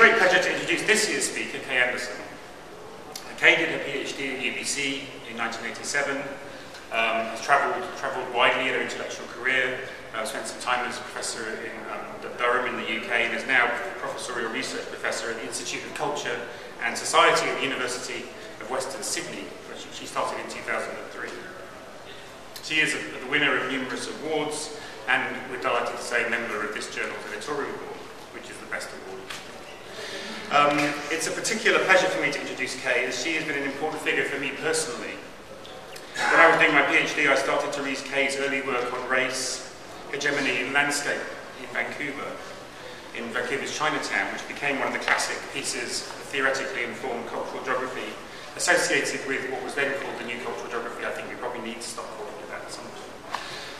great pleasure to introduce this year's speaker, Kay Anderson. Kay did her PhD at UBC in 1987, um, has travelled travelled widely in her intellectual career, uh, spent some time as a professor in um, Durham in the UK, and is now a professorial research professor at the Institute of Culture and Society at the University of Western Sydney, which she started in 2003. She is a, the winner of numerous awards, and we're delighted to say member of this journal's editorial board, which is the best award. Um, it's a particular pleasure for me to introduce Kay, as she has been an important figure for me personally. When I was doing my PhD, I started to read Kay's early work on race, hegemony, and landscape in Vancouver, in Vancouver's Chinatown, which became one of the classic pieces of theoretically informed cultural geography associated with what was then called the New Cultural Geography. I think we probably need to stop calling it that at some point.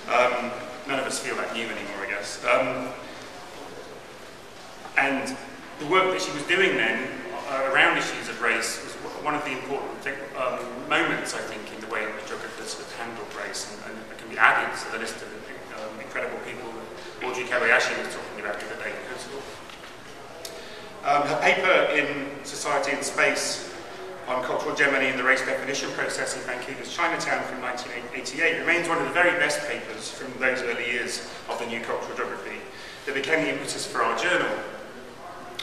Um, none of us feel that new anymore, I guess. Um, and the work that she was doing then uh, around issues of race was one of the important um, moments, I think, in the way in which geographers have handled race, and, and, it can be added to the list of um, incredible people that Audrey Kobayashi was talking about the other day. Um, her paper in Society and Space on cultural hegemony and the race definition process in Vancouver's Chinatown from 1988 remains one of the very best papers from those early years of the new cultural geography that became the impetus for our journal.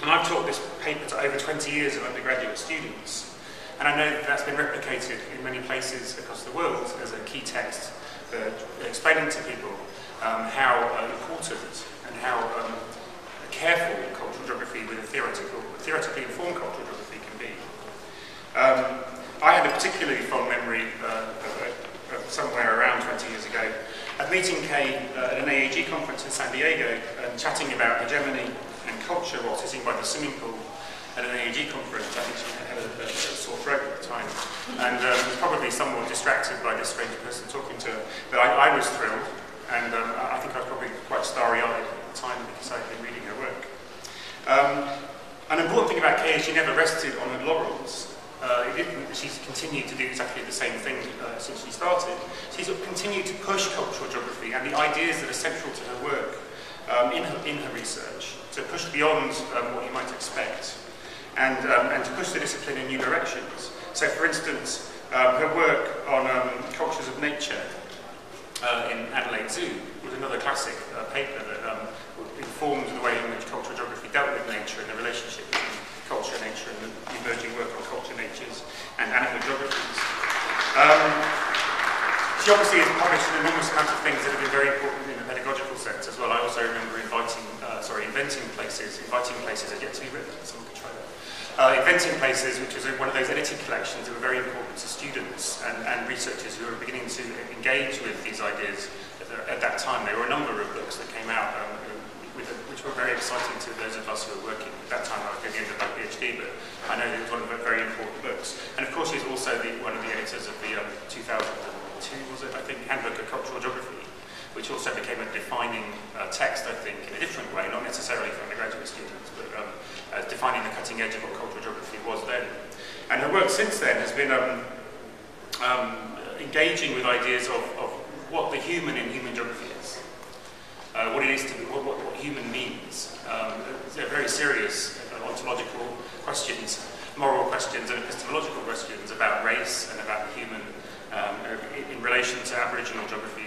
And I've taught this paper to over 20 years of undergraduate students. And I know that that's been replicated in many places across the world as a key text for explaining to people um, how uh, important and how um, careful cultural geography with a theoretical, theoretically informed cultural geography can be. Um, I had a particularly fond memory uh, of, of somewhere around 20 years ago of meeting Kay uh, at an AAG conference in San Diego and chatting about hegemony culture while sitting by the swimming pool at an AAG conference. I think she had a, a, a sore throat at the time and um, was probably somewhat distracted by this strange person talking to her. But I, I was thrilled and um, I think I was probably quite starry-eyed at the time because I'd been reading her work. Um, an important thing about Kay is she never rested on her laurels. Uh, she's continued to do exactly the same thing uh, since she started. She's continued to push cultural geography and the ideas that are central to her work um, in, her, in her research, to push beyond um, what you might expect, and, um, and to push the discipline in new directions. So, for instance, um, her work on um, cultures of nature uh, in Adelaide Zoo was another classic uh, paper that um, informed the way in which cultural geography dealt with nature and the relationship between culture, and nature, and the emerging work on culture, natures, and animal geographies. Um, she obviously has published an enormous amount of things that have been very important in the pedagogical sense as well. I also remember inviting, inventing places, inviting places that yet to be written. Someone could try that. Uh, inventing places, which was one of those edited collections that were very important to students and, and researchers who were beginning to engage with these ideas at, the, at that time. There were a number of books that came out um, with which were very exciting to those of us who were working. At that time, I was at the end of my PhD, but I know it was one of the very important books. And of course, he's also the, one of the editors of the um, 2002, was it, I think, Handbook of Cultural Geography, which also became a defining uh, text, I think, in a different way, not necessarily for undergraduate students, but um, as defining the cutting edge of what cultural geography was then. And her work since then has been um, um, engaging with ideas of, of what the human in human geography is. Uh, what it is to be, what, what, what human means. Um, they're very serious uh, ontological questions, moral questions, and epistemological questions about race and about the human um, in relation to Aboriginal geographies in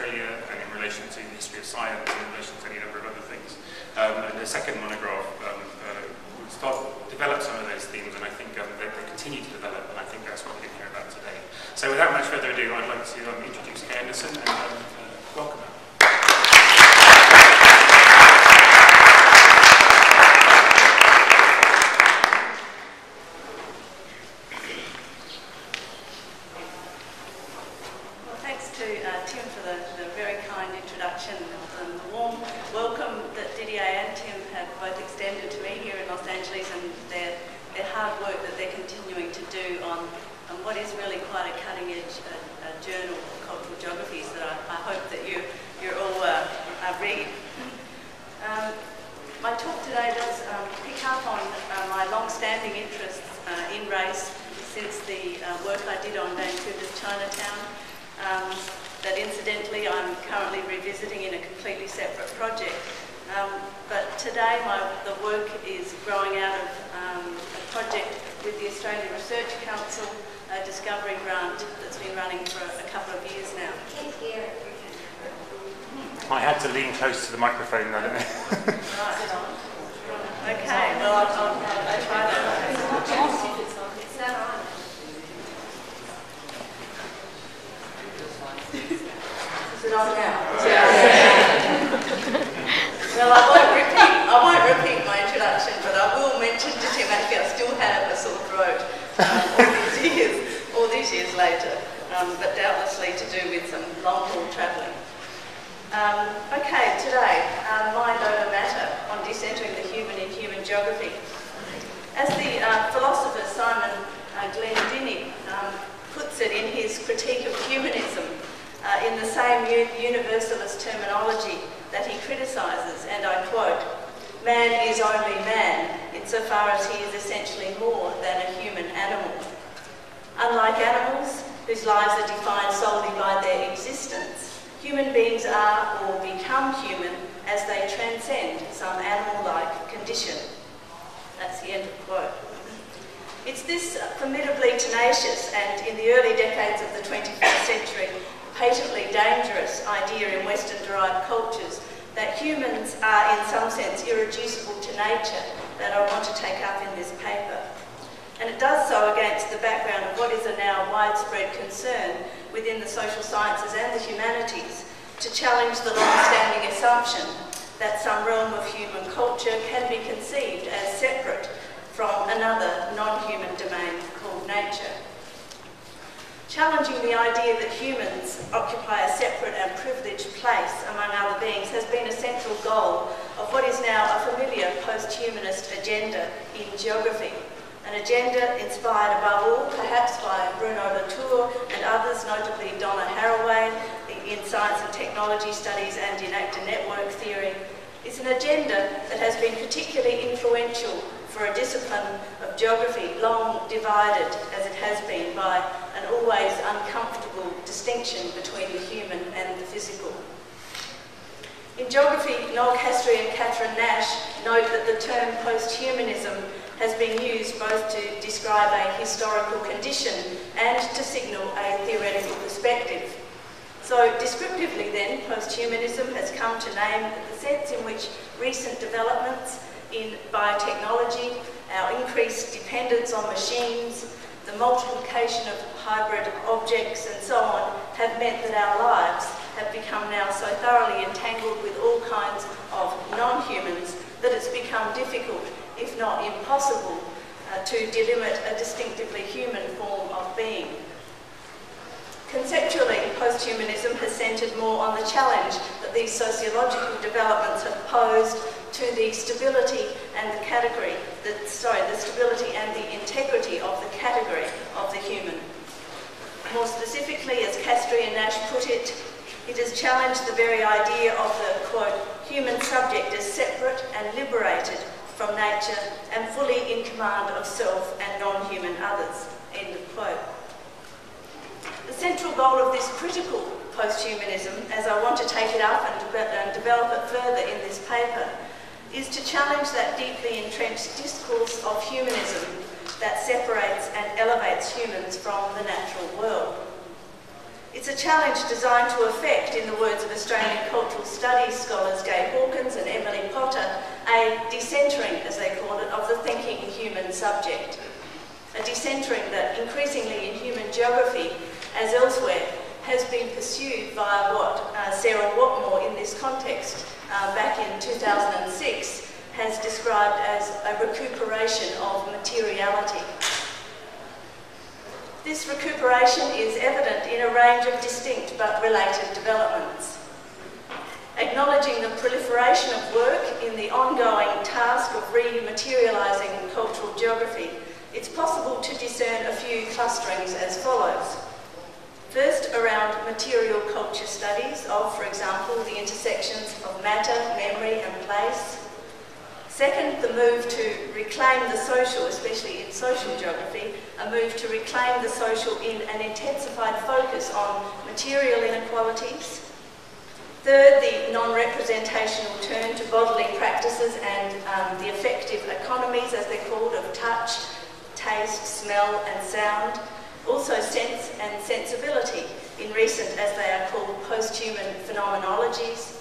Australia and in relation to the history of science and in relation to any number of other things. Um, and the second monograph um, uh, would start develop some of those themes and I think um, they, they continue to develop and I think that's what we're going to hear about today. So without much further ado, I'd like to um, introduce Kay Anderson and um, uh, welcome her. Um, and the warm welcome that Dydia and Tim have both extended to me here in Los Angeles and their, their hard work that they're continuing to do on, on what is really quite a cutting edge uh, uh, journal of cultural geographies that I, I hope that you, you're all uh, read. Um, my talk today does um, pick up on uh, my long-standing interests in race since the work I did on Vancouver's Chinatown. Um, that incidentally I'm currently revisiting in a completely separate project. Um, but today my, the work is growing out of um, a project with the Australian Research Council, a discovery grant that's been running for a couple of years now. I had to lean close to the microphone then. right. Okay, well I'll, I'll, I'll try that. not now. well, I won't, repeat, I won't repeat my introduction, but I will mention to Tim actually I still have a sore throat um, all these years, all these years later, um, but doubtlessly to do with some long haul travelling. Um, okay, today, um, uh, mind over matter on decentering the human in human geography. As the uh, philosopher Simon uh, Glendinning um, puts it in his critique of humanism, uh, in the same universalist terminology that he criticises, and I quote, man is only man insofar as he is essentially more than a human animal. Unlike animals, whose lives are defined solely by their existence, human beings are or become human as they transcend some animal-like condition. That's the end of the quote. It's this formidably tenacious and, in the early decades of the 21st century, patently dangerous idea in Western-derived cultures that humans are, in some sense, irreducible to nature that I want to take up in this paper. And it does so against the background of what is a now widespread concern within the social sciences and the humanities to challenge the long-standing assumption that some realm of human culture can be conceived as separate from another non-human domain called nature. Challenging the idea that humans occupy a separate and privileged place among other beings has been a central goal of what is now a familiar post-humanist agenda in geography, an agenda inspired above all perhaps by Bruno Latour and others, notably Donna Haraway in Science and Technology Studies and in Actor Network Theory. It's an agenda that has been particularly influential for a discipline of geography long divided as it has been by an always uncomfortable distinction between the human and the physical. In geography, Noel Castree and Catherine Nash note that the term posthumanism has been used both to describe a historical condition and to signal a theoretical perspective. So descriptively then, posthumanism has come to name the sense in which recent developments in biotechnology, our increased dependence on machines, the multiplication of hybrid objects and so on have meant that our lives have become now so thoroughly entangled with all kinds of non-humans that it's become difficult, if not impossible, uh, to delimit a distinctively human form of being. Conceptually, posthumanism has centred more on the challenge that these sociological developments have posed to the stability and the category, the, sorry, the stability and the integrity of the category of the human. More specifically, as Castree and Nash put it, it has challenged the very idea of the, quote, human subject as separate and liberated from nature and fully in command of self and non-human others, end of quote. The central goal of this critical post-humanism, as I want to take it up and, de and develop it further in this paper, is to challenge that deeply entrenched discourse of humanism that separates and elevates humans from the natural world. It's a challenge designed to effect, in the words of Australian cultural studies scholars Gay Hawkins and Emily Potter, a decentering, as they call it, of the thinking human subject. A decentering that increasingly in human geography, as elsewhere, has been pursued via what uh, Sarah Whatmore in this context uh, back in 2006 has described as a recuperation of materiality. This recuperation is evident in a range of distinct but related developments. Acknowledging the proliferation of work in the ongoing task of rematerialising cultural geography, it's possible to discern a few clusterings as follows. First, around material culture studies of, for example, the intersections of matter, memory and place. Second, the move to reclaim the social, especially in social geography, a move to reclaim the social in an intensified focus on material inequalities. Third, the non-representational turn to bodily practices and um, the affective economies, as they're called, of touch, taste, smell and sound also sense and sensibility in recent, as they are called, post-human phenomenologies.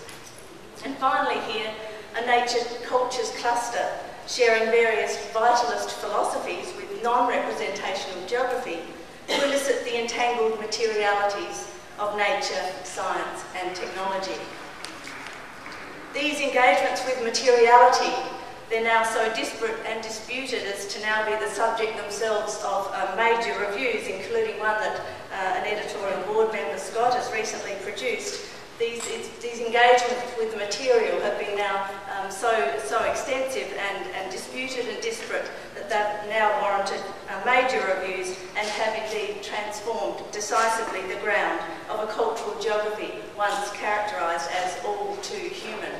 And finally here, a nature cultures cluster sharing various vitalist philosophies with non-representational geography to elicit the entangled materialities of nature, science and technology. These engagements with materiality they're now so disparate and disputed as to now be the subject themselves of uh, major reviews, including one that uh, an editorial board member, Scott, has recently produced. These, these engagements with the material have been now um, so, so extensive and, and disputed and disparate that they've now warranted uh, major reviews and have indeed transformed decisively the ground of a cultural geography once characterised as all too human.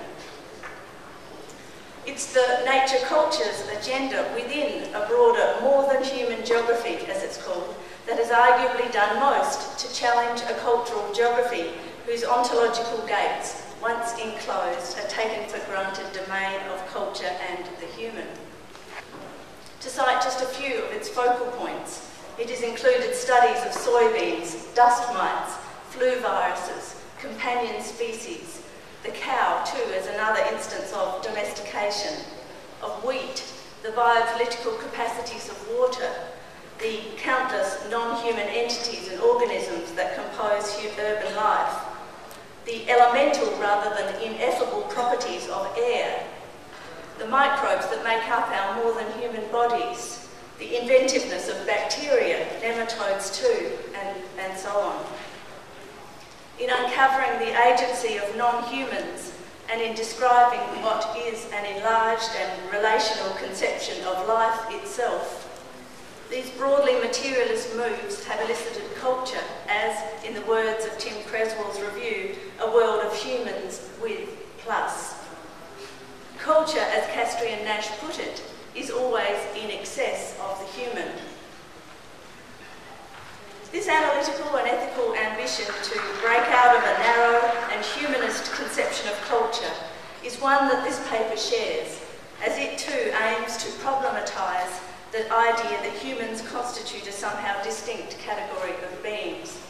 It's the nature cultures agenda within a broader, more than human geography, as it's called, that has arguably done most to challenge a cultural geography whose ontological gates, once enclosed, are taken for granted domain of culture and the human. To cite just a few of its focal points, it has included studies of soybeans, dust mites, flu viruses, companion species, the cow, too, is another instance of domestication, of wheat, the biopolitical capacities of water, the countless non-human entities and organisms that compose urban life, the elemental rather than ineffable properties of air, the microbes that make up our more than human bodies, the inventiveness of bacteria, nematodes too, and, and so on uncovering the agency of non-humans and in describing what is an enlarged and relational conception of life itself. These broadly materialist moves have elicited culture as, in the words of Tim Cresswell's review, a world of humans with plus. Culture, as Castree and Nash put it, is always in excess of the human. This analytical and ethical ambition to break out of a narrow and humanist conception of culture is one that this paper shares, as it too aims to problematise the idea that humans constitute a somehow distinct category of beings.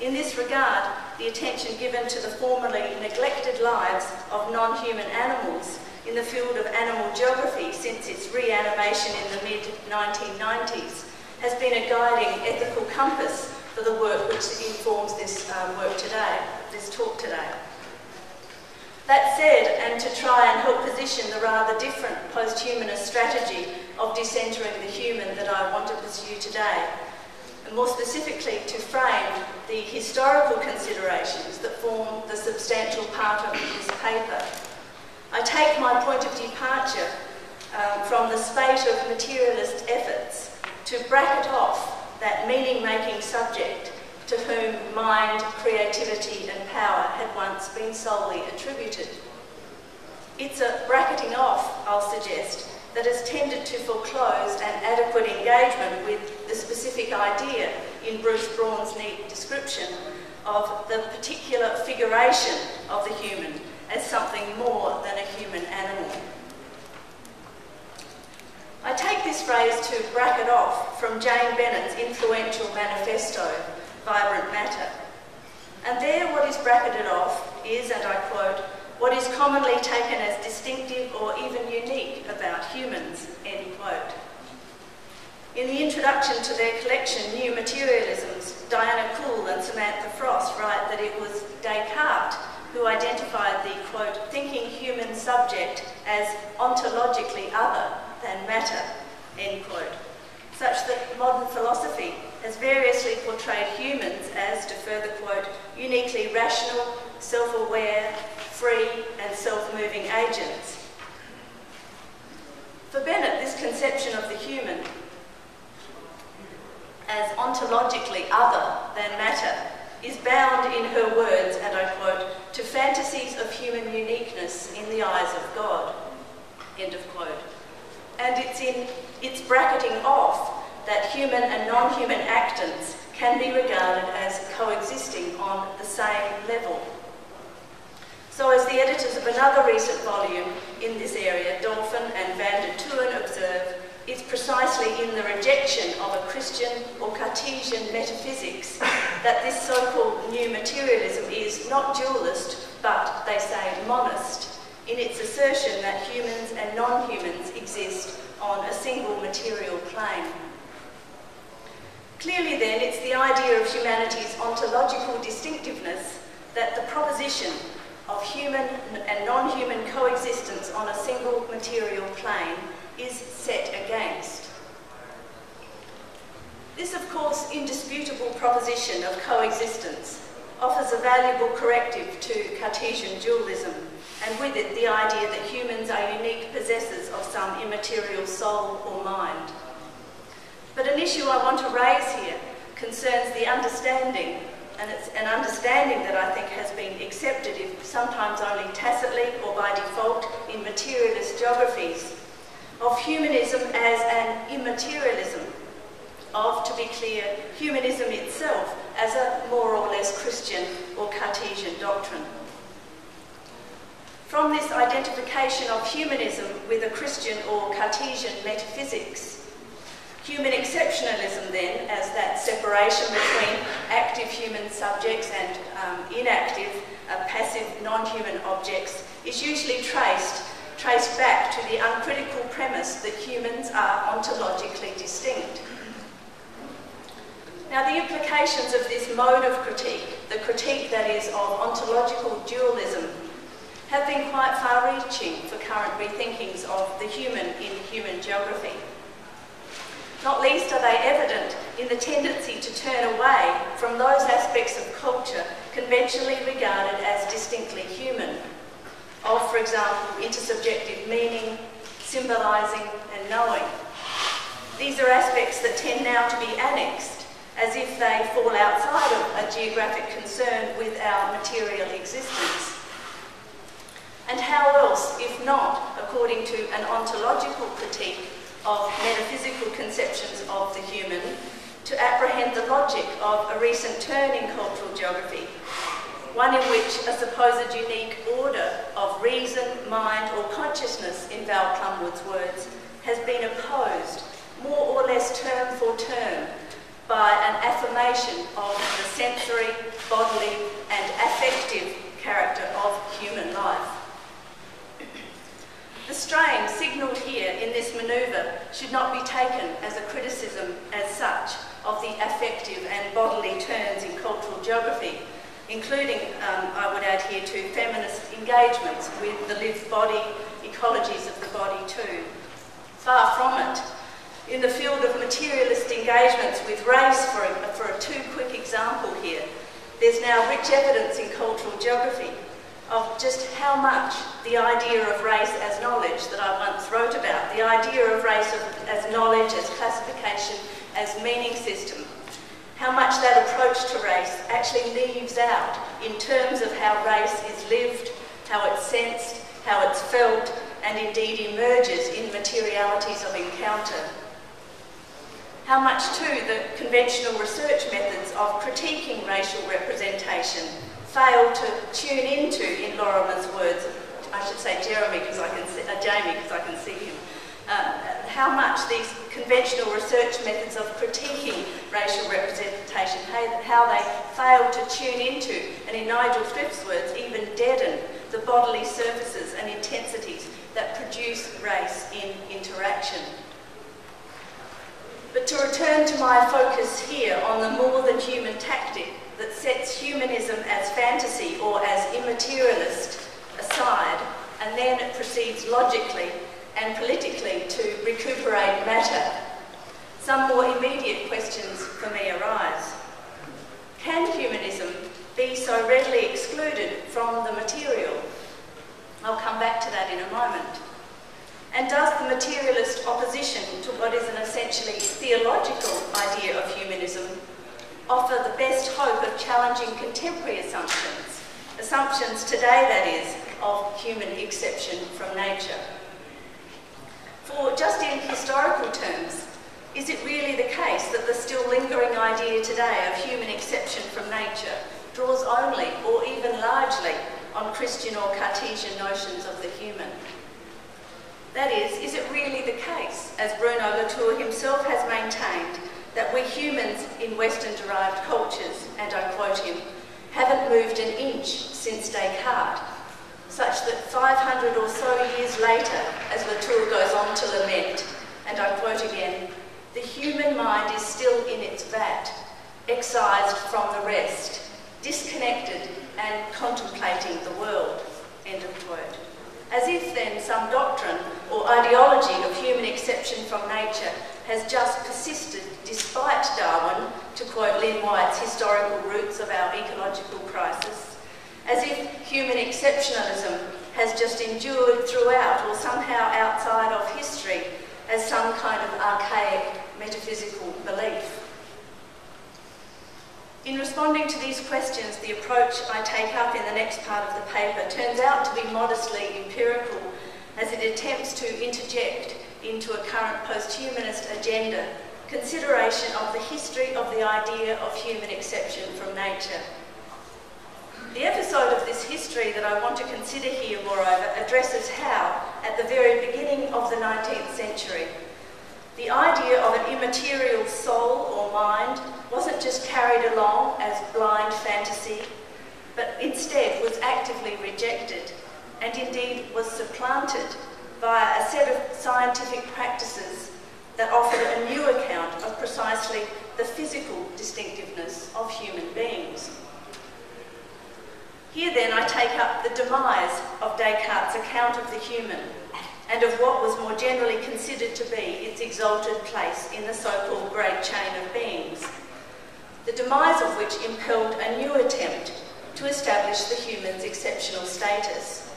In this regard, the attention given to the formerly neglected lives of non-human animals in the field of animal geography since its reanimation in the mid-1990s has been a guiding ethical compass for the work which informs this um, work today, this talk today. That said, and to try and help position the rather different post-humanist strategy of decentering the human that I want to pursue today, and more specifically to frame the historical considerations that form the substantial part of this paper, I take my point of departure um, from the spate of materialist efforts to bracket off that meaning-making subject to whom mind, creativity and power had once been solely attributed. It's a bracketing off, I'll suggest, that has tended to foreclose an adequate engagement with the specific idea in Bruce Braun's neat description of the particular figuration of the human as something more than a human animal. I take this phrase to bracket off from Jane Bennett's influential manifesto, Vibrant Matter. And there what is bracketed off is, and I quote, what is commonly taken as distinctive or even unique about humans, end quote. In the introduction to their collection, New Materialisms, Diana Coole and Samantha Frost write that it was Descartes who identified the, quote, thinking human subject as ontologically other than matter, end quote, such that modern philosophy has variously portrayed humans as, to further quote, uniquely rational, self-aware, free and self-moving agents. For Bennett, this conception of the human as ontologically other than matter is bound in her words, and I quote, to fantasies of human uniqueness in the eyes of God, end of quote and it's in its bracketing off that human and non-human actants can be regarded as coexisting on the same level. So as the editors of another recent volume in this area, Dolphijn and van der Tuin observe, it's precisely in the rejection of a Christian or Cartesian metaphysics that this so-called new materialism is not dualist, but, they say, monist in its assertion that humans and non-humans exist on a single material plane. Clearly then, it's the idea of humanity's ontological distinctiveness that the proposition of human and non-human coexistence on a single material plane is set against. This, of course, indisputable proposition of coexistence offers a valuable corrective to Cartesian dualism and with it the idea that humans are unique possessors of some immaterial soul or mind. But an issue I want to raise here concerns the understanding, and it's an understanding that I think has been accepted, if sometimes only tacitly or by default, in materialist geographies, of humanism as an immaterialism, of, to be clear, humanism itself as a more or less Christian or Cartesian doctrine. From this identification of humanism with a Christian or Cartesian metaphysics, human exceptionalism then, as that separation between active human subjects and um, inactive, uh, passive, non-human objects, is usually traced, traced back to the uncritical premise that humans are ontologically distinct. Now, the implications of this mode of critique, the critique that is of ontological dualism, have been quite far-reaching for current rethinkings of the human in human geography. Not least are they evident in the tendency to turn away from those aspects of culture conventionally regarded as distinctly human, of, for example, intersubjective meaning, symbolising and knowing. These are aspects that tend now to be annexed, as if they fall outside of a geographic concern with our material existence. And how else, if not according to an ontological critique of metaphysical conceptions of the human, to apprehend the logic of a recent turn in cultural geography, one in which a supposed unique order of reason, mind or consciousness, in Val Plumwood's words, has been opposed, more or less term for term, by an affirmation of the sensory, bodily and affective character of human life. The strain signalled here in this manoeuvre should not be taken as a criticism as such of the affective and bodily turns in cultural geography, including, um, I would add here, to feminist engagements with the lived body, ecologies of the body too. Far from it. In the field of materialist engagements with race, for a, for a too quick example here, there's now rich evidence in cultural geography of just how much the idea of race as knowledge that I once wrote about, the idea of race as knowledge, as classification, as meaning system, how much that approach to race actually leaves out in terms of how race is lived, how it's sensed, how it's felt, and indeed emerges in materialities of encounter. how much too the conventional research methods of critiquing racial representation fail to tune into, in Lorimer's words, I should say Jeremy because I can see, uh, Jamie because I can see him, uh, how much these conventional research methods of critiquing racial representation, how they fail to tune into, and in Nigel Thrift's words, even deaden the bodily surfaces and intensities that produce race in interaction. But to return to my focus here on the more than human tactic that sets humanism as fantasy or as immaterialist aside and then proceeds logically and politically to recuperate matter, some more immediate questions for me arise. Can humanism be so readily excluded from the material? I'll come back to that in a moment. And does the materialist opposition to what is an essentially theological idea of humanism offer the best hope of challenging contemporary assumptions, assumptions today, that is, of human exception from nature. For just in historical terms, is it really the case that the still lingering idea today of human exception from nature draws only or even largely on Christian or Cartesian notions of the human? That is, is it really the case, as Bruno Latour himself has maintained, that we humans in Western derived cultures, and I quote him, haven't moved an inch since Descartes, such that 500 or so years later, as Latour goes on to lament, and I quote again, the human mind is still in its vat, excised from the rest, disconnected and contemplating the world, end of quote. As if then some doctrine or ideology of human exception from nature has just persisted despite Darwin, to quote Lynn White's historical roots of our ecological crisis, as if human exceptionalism has just endured throughout or somehow outside of history as some kind of archaic metaphysical belief. In responding to these questions, the approach I take up in the next part of the paper turns out to be modestly empirical as it attempts to interject into a current post-humanist agenda consideration of the history of the idea of human exception from nature. The episode of this history that I want to consider here, moreover, addresses how, at the very beginning of the 19th century, the idea of an immaterial soul or mind wasn't just carried along as blind fantasy, but instead was actively rejected and indeed was supplanted via a set of scientific practices that offered a new account of precisely the physical distinctiveness of human beings. Here then I take up the demise of Descartes' account of the human and of what was more generally considered to be its exalted place in the so-called great chain of beings, the demise of which impelled a new attempt to establish the human's exceptional status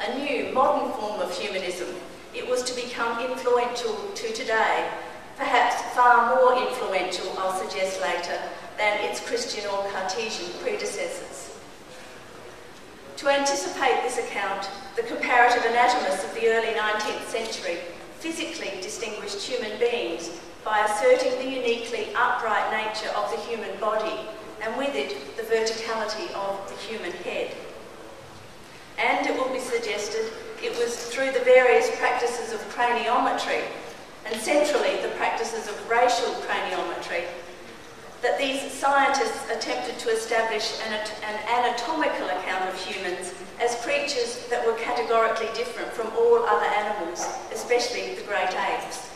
a new modern form of humanism. It was to become influential to today, perhaps far more influential, I'll suggest later, than its Christian or Cartesian predecessors. To anticipate this account, the comparative anatomists of the early 19th century physically distinguished human beings by asserting the uniquely upright nature of the human body and with it the verticality of the human head. And it will be suggested it was through the various practices of craniometry, and centrally the practices of racial craniometry, that these scientists attempted to establish an, an, anatomical account of humans as creatures that were categorically different from all other animals, especially the great apes.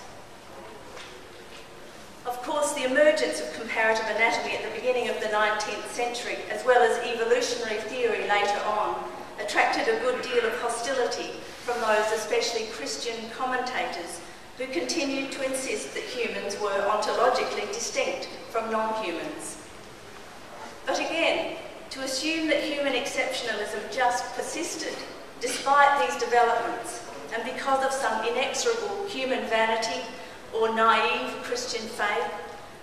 Of course, the emergence of comparative anatomy at the beginning of the 19th century, as well as evolutionary theory later on, attracted a good deal of hostility from those, especially Christian commentators, who continued to insist that humans were ontologically distinct from non-humans. But again, to assume that human exceptionalism just persisted, despite these developments, and because of some inexorable human vanity or naive Christian faith,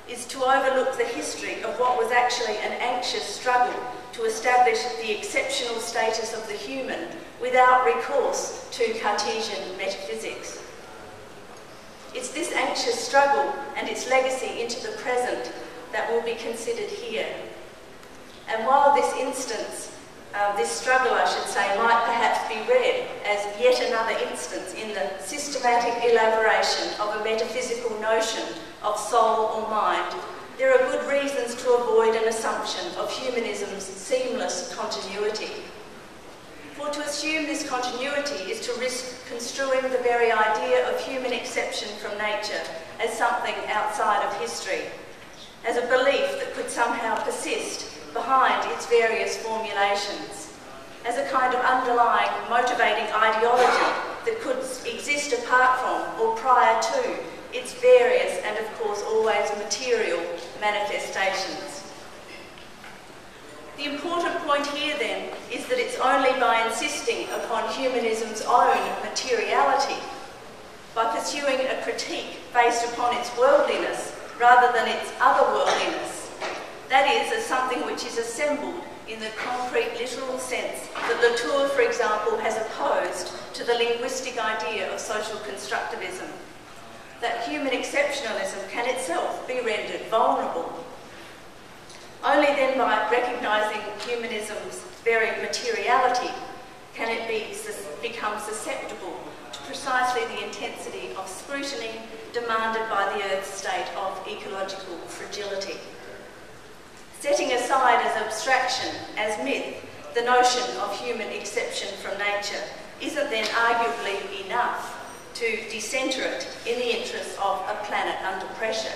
is to overlook the history of what was actually an anxious struggle to establish the exceptional status of the human without recourse to Cartesian metaphysics. It's this anxious struggle and its legacy into the present that will be considered here. And while this instance, uh, this struggle I should say, might perhaps be read as yet another instance in the systematic elaboration of a metaphysical notion of soul or mind, there are good reasons to avoid an assumption of humanism's seamless continuity. For to assume this continuity is to risk construing the very idea of human exception from nature as something outside of history, as a belief that could somehow persist behind its various formulations, as a kind of underlying motivating ideology that could exist apart from or prior to its various and of course always material manifestations. The important point here then is that it's only by insisting upon humanism's own materiality, by pursuing a critique based upon its worldliness rather than its otherworldliness, that is, as something which is assembled in the concrete literal sense that Latour, for example, has opposed to the linguistic idea of social constructivism, that human exceptionalism can itself be rendered vulnerable only then by recognising humanism's very materiality can it be, become susceptible to precisely the intensity of scrutiny demanded by the Earth's state of ecological fragility. Setting aside as abstraction, as myth, the notion of human exception from nature isn't then arguably enough to decenter it in the interests of a planet under pressure.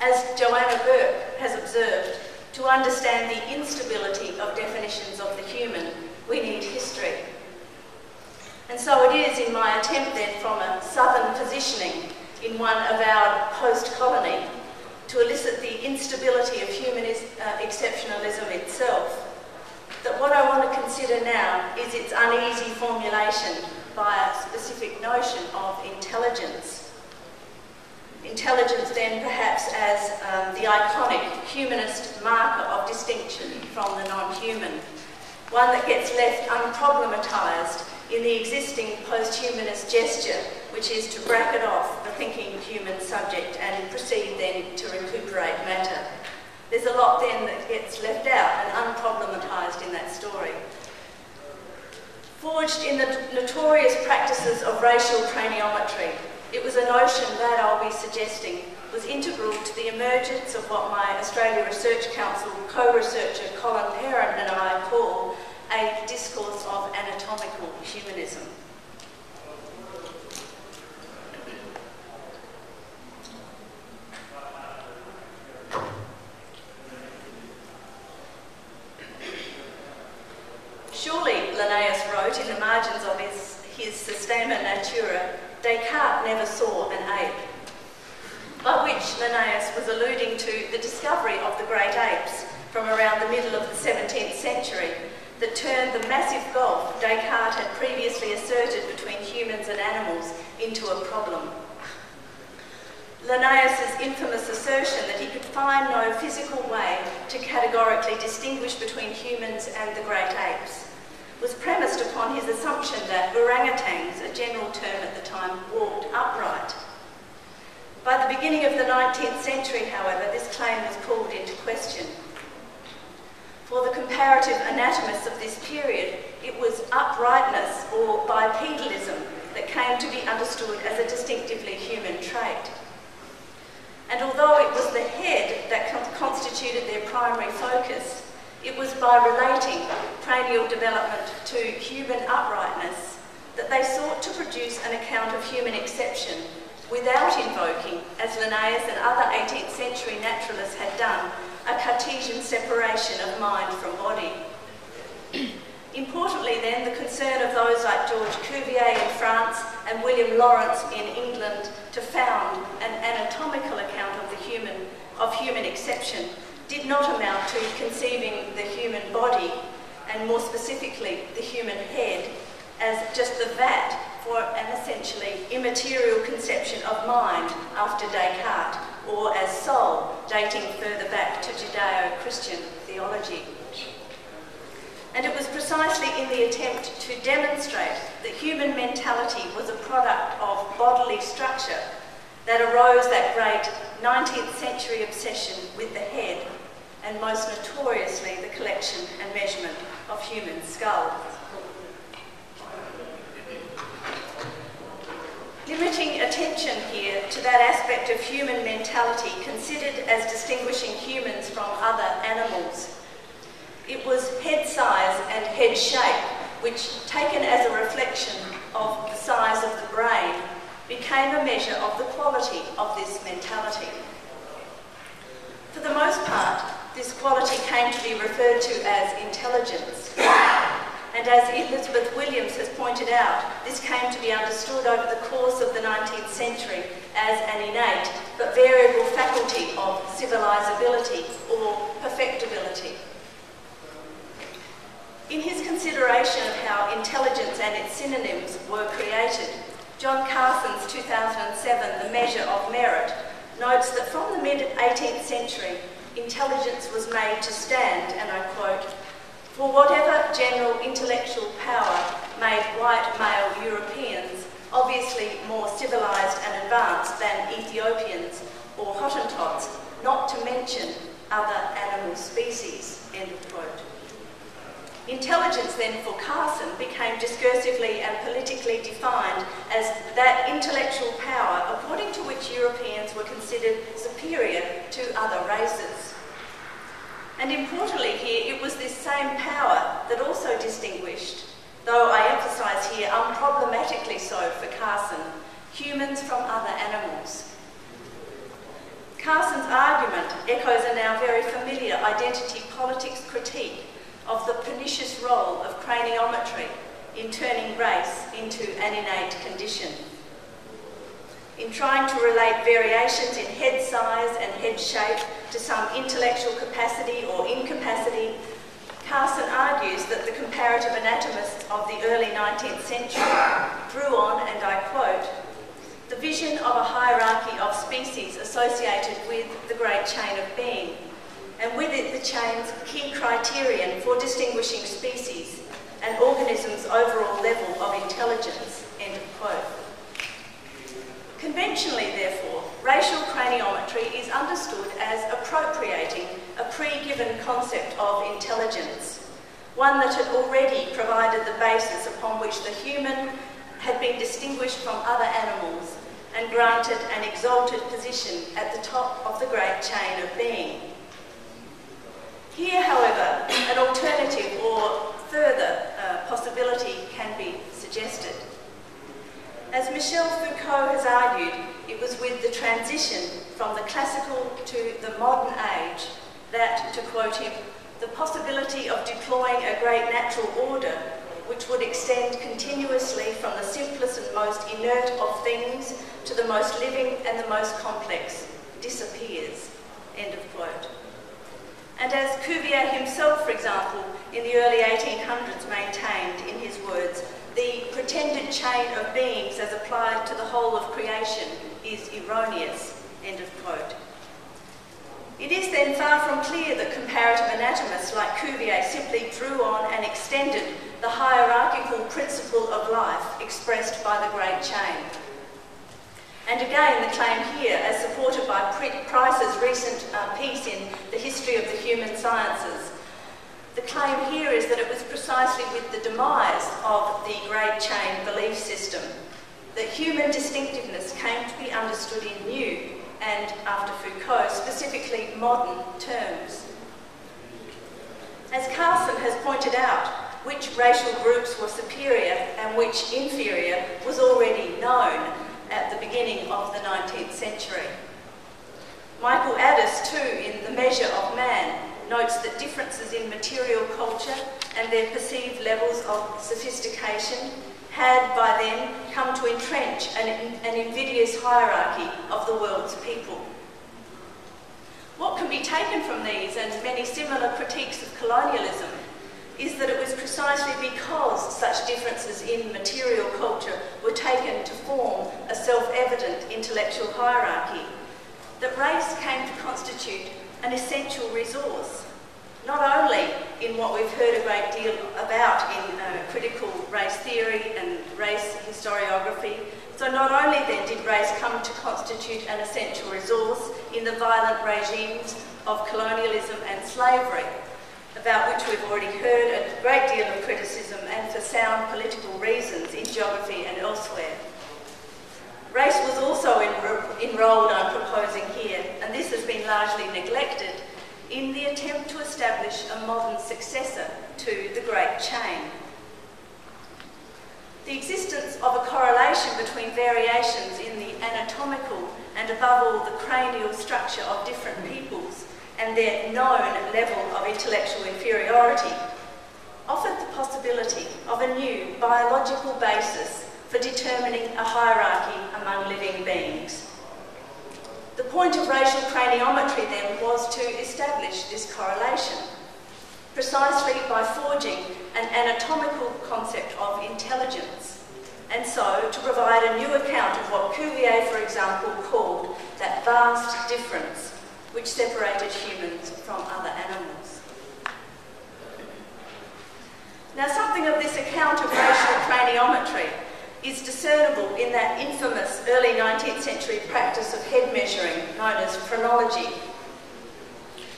As Joanna Bourke has observed, to understand the instability of definitions of the human, we need history. And so it is in my attempt then from a southern positioning in one of our post-colony to elicit the instability of human uh, exceptionalism itself, that what I want to consider now is its uneasy formulation by a specific notion of intelligence intelligence then perhaps as um, the iconic humanist marker of distinction from the non-human, one that gets left unproblematized in the existing post-humanist gesture, which is to bracket off the thinking human subject and proceed then to recuperate matter. There's a lot then that gets left out and unproblematized in that story. Forged in the notorious practices of racial craniometry, it was a notion that I'll be suggesting was integral to the emergence of what my Australia Research Council co-researcher Colin Perrin and I call a discourse of anatomical humanism. Surely, Linnaeus wrote in the margins of his, his Systema Naturae Descartes never saw an ape, by which Linnaeus was alluding to the discovery of the great apes from around the middle of the 17th century that turned the massive gulf Descartes had previously asserted between humans and animals into a problem. Linnaeus' infamous assertion that he could find no physical way to categorically distinguish between humans and the great apes was premised upon his assumption that orangutans, a general term at the time, walked upright. By the beginning of the 19th century, however, this claim was called into question. For the comparative anatomists of this period, it was uprightness or bipedalism that came to be understood as a distinctively human trait. And although it was the head that constituted their primary focus, it was by relating cranial development to human uprightness that they sought to produce an account of human exception without invoking, as Linnaeus and other 18th century naturalists had done, a Cartesian separation of mind from body. Importantly then, the concern of those like George Cuvier in France and William Lawrence in England to found an anatomical account of the human, of human exception did not amount to conceiving the human body, and more specifically the human head, as just the vat for an essentially immaterial conception of mind after Descartes, or as soul, dating further back to Judeo-Christian theology. And it was precisely in the attempt to demonstrate that human mentality was a product of bodily structure that arose that great 19th century obsession with the head and most notoriously the collection and measurement of human skulls. Limiting attention here to that aspect of human mentality considered as distinguishing humans from other animals. It was head size and head shape which, taken as a reflection of the size of the brain, became a measure of the quality of this mentality. For the most part, this quality came to be referred to as intelligence. And as Elizabeth Williams has pointed out, this came to be understood over the course of the 19th century as an innate but variable faculty of civilizability or perfectibility. In his consideration of how intelligence and its synonyms were created, John Carson's 2007 The Measure of Merit notes that from the mid 18th century, intelligence was made to stand, and I quote, for whatever general intellectual power made white male Europeans obviously more civilised and advanced than Ethiopians or Hottentots, not to mention other animal species, end of quote. Intelligence then for Carson became discursively and politically defined as that intellectual power according to which Europeans were considered superior to other races. And importantly here, it was this same power that also distinguished, though I emphasise here unproblematically so for Carson, humans from other animals. Carson's argument echoes a now very familiar identity politics critique of the pernicious role of craniometry in turning race into an innate condition. In trying to relate variations in head size and head shape to some intellectual capacity or incapacity, Carson argues that the comparative anatomists of the early 19th century drew on, and I quote, the vision of a hierarchy of species associated with the great chain of being and with it the chain's key criterion for distinguishing species and organisms' overall level of intelligence, end of quote. Conventionally, therefore, racial craniometry is understood as appropriating a pre-given concept of intelligence, one that had already provided the basis upon which the human had been distinguished from other animals and granted an exalted position at the top of the great chain of being. Here, however, an alternative or further uh, possibility can be suggested. As Michel Foucault has argued, it was with the transition from the classical to the modern age that, to quote him, the possibility of deploying a great natural order which would extend continuously from the simplest and most inert of things to the most living and the most complex disappears. End of quote. And as Cuvier himself, for example, in the early 1800s maintained in his words, the pretended chain of beings as applied to the whole of creation is erroneous, end of quote. It is then far from clear that comparative anatomists like Cuvier simply drew on and extended the hierarchical principle of life expressed by the great chain. And again, the claim here, as supported by Price's recent uh, piece in The History of the Human Sciences, the claim here is that it was precisely with the demise of the great chain belief system that human distinctiveness came to be understood in new and, after Foucault, specifically modern terms. As Carson has pointed out, which racial groups were superior and which inferior was already known at the beginning of the 19th century. Michael Adas, too, in The Measure of Man, notes that differences in material culture and their perceived levels of sophistication had by then come to entrench an, an invidious hierarchy of the world's people. What can be taken from these and many similar critiques of colonialism is that it was precisely because such differences in material culture were taken to form a self-evident intellectual hierarchy that race came to constitute an essential resource, not only in what we've heard a great deal about in uh, critical race theory and race historiography. So not only then did race come to constitute an essential resource in the violent regimes of colonialism and slavery, about which we've already heard a great deal of criticism and for sound political reasons in geography and elsewhere. Race was also enrolled, I'm proposing here, and this has been largely neglected in the attempt to establish a modern successor to the Great Chain. The existence of a correlation between variations in the anatomical and above all the cranial structure of different peoples and their known level of intellectual inferiority offered the possibility of a new biological basis for determining a hierarchy among living beings. The point of racial craniometry then was to establish this correlation, precisely by forging an anatomical concept of intelligence, and so to provide a new account of what Cuvier, for example, called that vast difference which separated humans from other animals. Now, something of this account of racial craniometry is discernible in that infamous early 19th century practice of head measuring known as phrenology.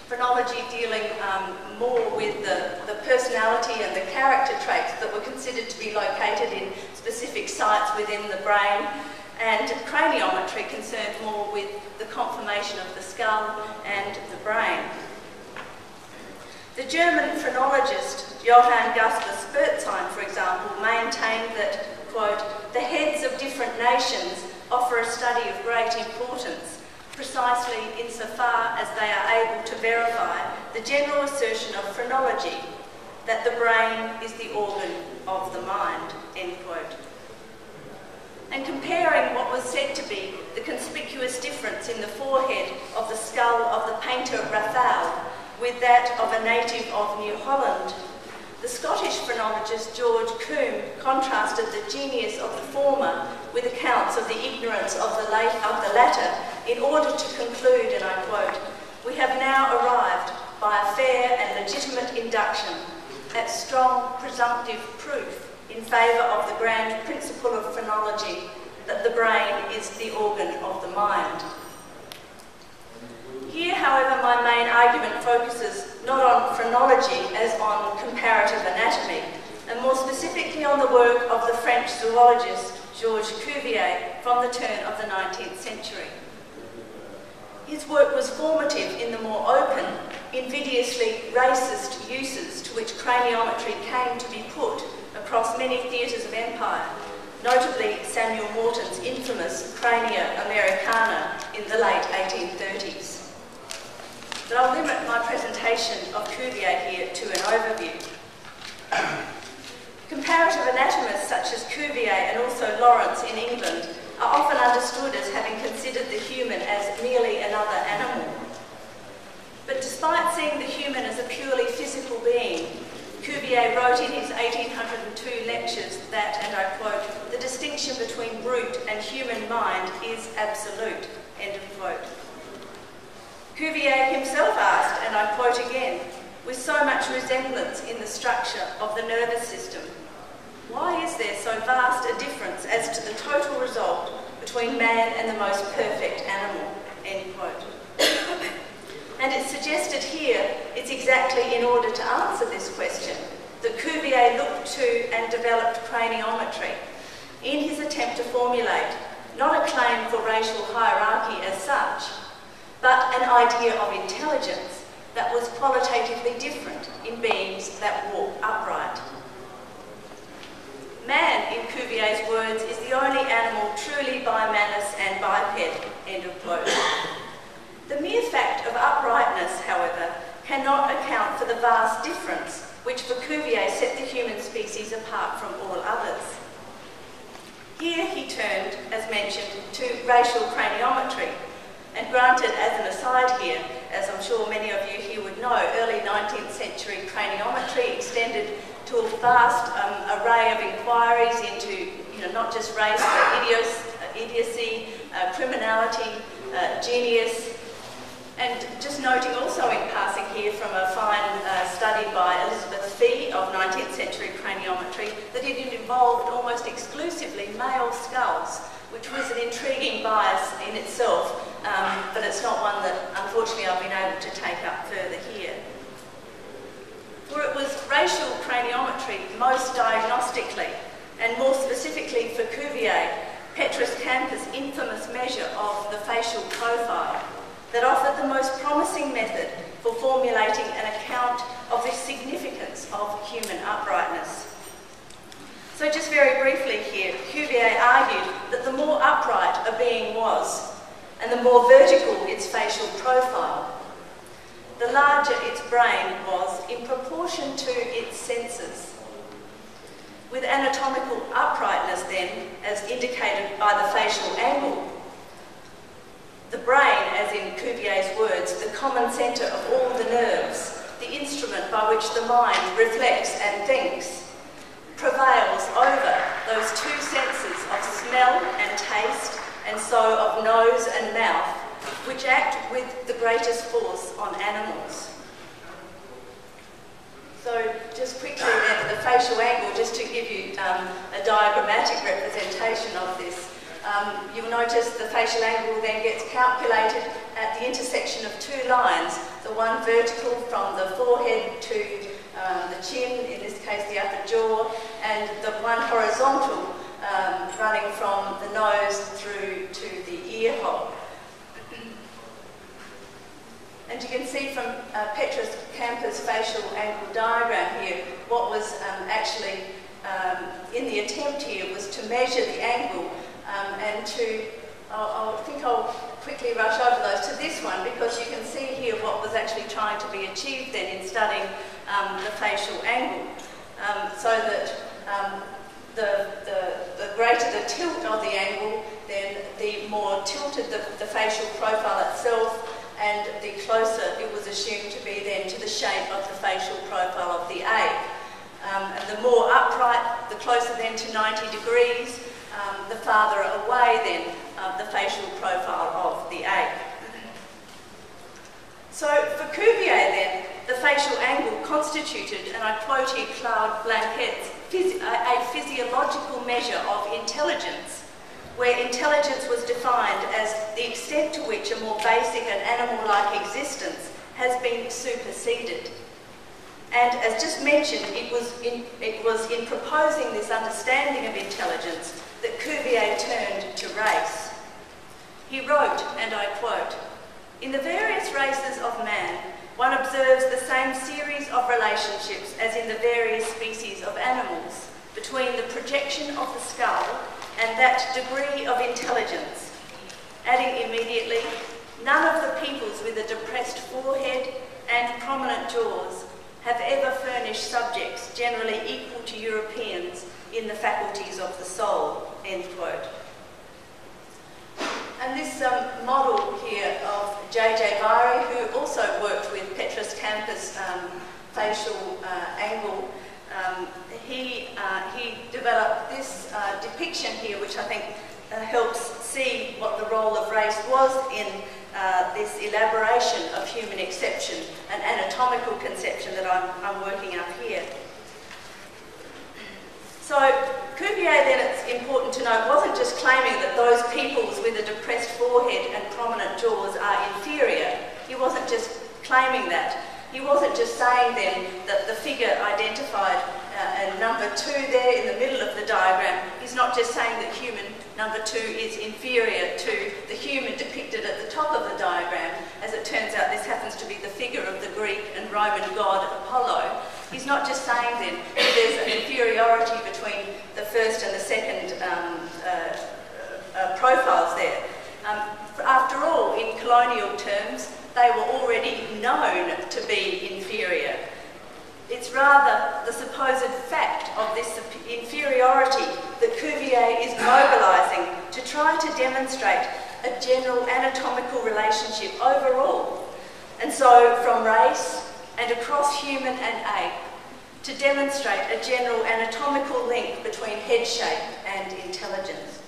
Phrenology dealing um, more with the, the personality and the character traits that were considered to be located in specific sites within the brain, and craniometry concerned more with the conformation of the skull and the brain. The German phrenologist Johann Gustav Spurzheim, for example, maintained that quote, the heads of different nations offer a study of great importance, precisely insofar as they are able to verify the general assertion of phrenology that the brain is the organ of the mind, end quote. And comparing what was said to be the conspicuous difference in the forehead of the skull of the painter Raphael with that of a native of New Holland. The Scottish phrenologist George Combe contrasted the genius of the former with accounts of the ignorance of the, late, of the latter in order to conclude, and I quote, we have now arrived by a fair and legitimate induction at strong presumptive proof in favour of the grand principle of phrenology that the brain is the organ of the mind. Here, however, my main argument focuses not on phrenology as on comparative anatomy, and more specifically on the work of the French zoologist Georges Cuvier from the turn of the 19th century. His work was formative in the more open, invidiously racist uses to which craniometry came to be put across many theatres of empire, notably Samuel Morton's infamous Crania Americana in the late 1830s but I'll limit my presentation of Cuvier here to an overview. Comparative anatomists such as Cuvier and also Lawrence in England are often understood as having considered the human as merely another animal. But despite seeing the human as a purely physical being, Cuvier wrote in his 1802 lectures that, and I quote, the distinction between brute and human mind is absolute, end of quote. Cuvier himself asked, and I quote again, with so much resemblance in the structure of the nervous system, why is there so vast a difference as to the total result between man and the most perfect animal? End quote. And it's suggested here it's exactly in order to answer this question that Cuvier looked to and developed craniometry in his attempt to formulate not a claim for racial hierarchy as such, but an idea of intelligence that was qualitatively different in beings that walk upright. Man, in Cuvier's words, is the only animal truly bimanous and biped, end of quote. The mere fact of uprightness, however, cannot account for the vast difference which for Cuvier set the human species apart from all others. Here he turned, as mentioned, to racial craniometry, and granted, as an aside here, as I'm sure many of you here would know, early 19th century craniometry extended to a vast um, array of inquiries into, you know, not just race, but idios, idiocy, uh, criminality, uh, genius, And just noting also in passing here from a fine uh, study by Elizabeth Fee of 19th century craniometry that it involved almost exclusively male skulls, which was an intriguing bias in itself, um, but it's not one that unfortunately I've been able to take up further here. For it was racial craniometry most diagnostically, and more specifically for Cuvier, Petrus Camper's infamous measure of the facial profile that offered the most promising method for formulating an account of the significance of human uprightness. So just very briefly here, Cuvier argued that the more upright a being was, and the more vertical its facial profile, the larger its brain was in proportion to its senses. With anatomical uprightness then, as indicated by the facial angle, the brain, as in Cuvier's words, the common centre of all the nerves, the instrument by which the mind reflects and thinks, prevails over those two senses of smell and taste, and so of nose and mouth, which act with the greatest force on animals. So just quickly the facial angle, just to give you um, a diagrammatic representation of this. Um, you'll notice the facial angle then gets calculated at the intersection of two lines, the one vertical from the forehead to um, the chin, in this case the upper jaw, and the one horizontal um, running from the nose through to the ear hole. And you can see from uh, Petrus Camper's facial angle diagram here, what was um, actually um, in the attempt here was to measure the angle um, and to, I'll, i think I'll quickly rush over those to this one because you can see here what was actually trying to be achieved then in studying um, the facial angle. Um, so that um, the, the, the greater the tilt of the angle, then the more tilted the, the facial profile itself and the closer it was assumed to be then to the shape of the facial profile of the ape. Um, and the more upright, the closer then to 90 degrees, um, the farther away then uh, the facial profile of the ape. So for Cuvier then, the facial angle constituted, and I quote here Claude Blanckaert's, a physiological measure of intelligence, where intelligence was defined as the extent to which a more basic and animal-like existence has been superseded. And as just mentioned, it was, in, it was in proposing this understanding of intelligence that Cuvier turned to race. He wrote, and I quote, In the various races of man, one observes the same series of relationships as in the various species of animals between the projection of the skull and that degree of intelligence. Adding immediately, none of the peoples with a depressed forehead and prominent jaws have ever furnished subjects generally equal to Europeans in the faculties of the soul, end quote. And this um, model here of J.J. Virey, who also worked with Petrus Camper's um, facial uh, angle, um, he, uh, he developed this uh, depiction here, which I think uh, helps see what the role of race was in uh, this elaboration of human exception, an anatomical conception that I'm, I'm working up here. So Cuvier then, it's important to note, wasn't just claiming that those peoples with a depressed forehead and prominent jaws are inferior. He wasn't just claiming that. He wasn't just saying then that the figure identified uh, and number two there in the middle of the diagram, he's not just saying that human number two is inferior to the human depicted at the top of the diagram. As it turns out, this happens to be the figure of the Greek and Roman god Apollo. He's not just saying then that there's an inferiority between the first and the second um, uh, uh, profiles there. Um, after all, in colonial terms, they were already known to be inferior. It's rather the supposed fact of this inferiority that Cuvier is mobilising to try to demonstrate a general anatomical relationship overall. And so, from race and across human and to demonstrate a general anatomical link between head shape and intelligence.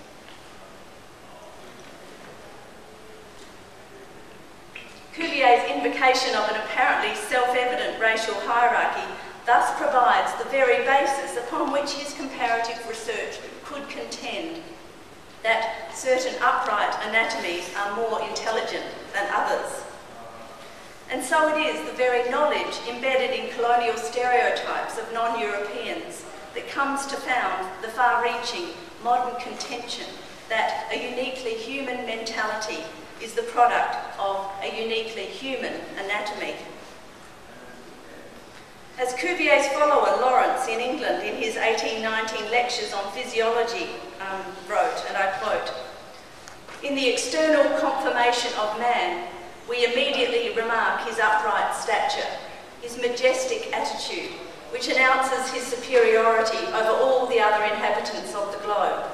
Cuvier's invocation of an apparently self-evident racial hierarchy thus provides the very basis upon which his comparative research could contend that certain upright anatomies are more intelligent than others. And so it is the very knowledge embedded in colonial stereotypes of non-Europeans that comes to found the far-reaching modern contention that a uniquely human mentality is the product of a uniquely human anatomy. As Cuvier's follower Lawrence in England in his 1819 lectures on physiology um, wrote, and I quote, In the external conformation of man, we immediately remark his upright stature, his majestic attitude, which announces his superiority over all the other inhabitants of the globe.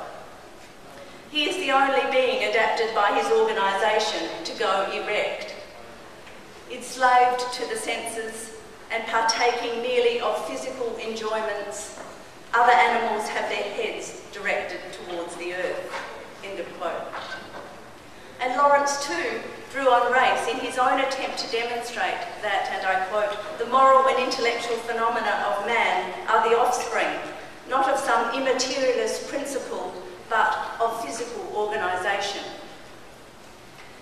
He is the only being adapted by his organisation to go erect. Enslaved to the senses and partaking merely of physical enjoyments, other animals have their heads directed towards the earth. End of quote. And Lawrence too drew on race in his own attempt to demonstrate that, and I quote, the moral and intellectual phenomena of man are the offspring, not of some immaterialist principle, but of physical organisation.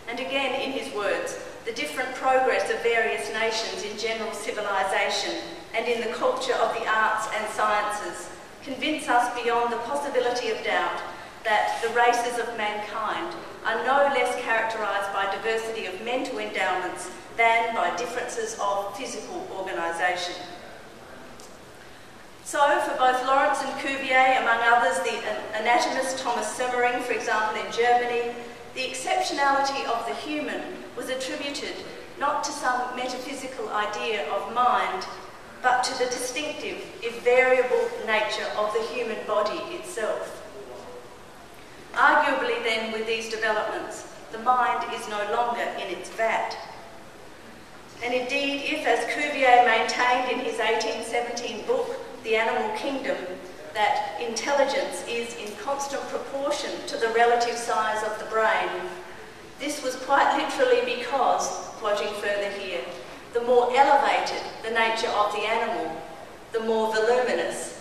And again, in his words, the different progress of various nations in general civilisation and in the culture of the arts and sciences convince us beyond the possibility of doubt that the races of mankind are no less characterised by diversity of mental endowments than by differences of physical organisation. So, for both Lawrence and Cuvier, among others, the anatomist Thomas Soemmerring, for example, in Germany, the exceptionality of the human was attributed not to some metaphysical idea of mind, but to the distinctive, invariable nature of the human body itself. Arguably, then, with these developments, the mind is no longer in its vat. And indeed, if, as Cuvier maintained in his 1817 book, The Animal Kingdom, that intelligence is in constant proportion to the relative size of the brain, this was quite literally because, quoting further here, the more elevated the nature of the animal, the more voluminous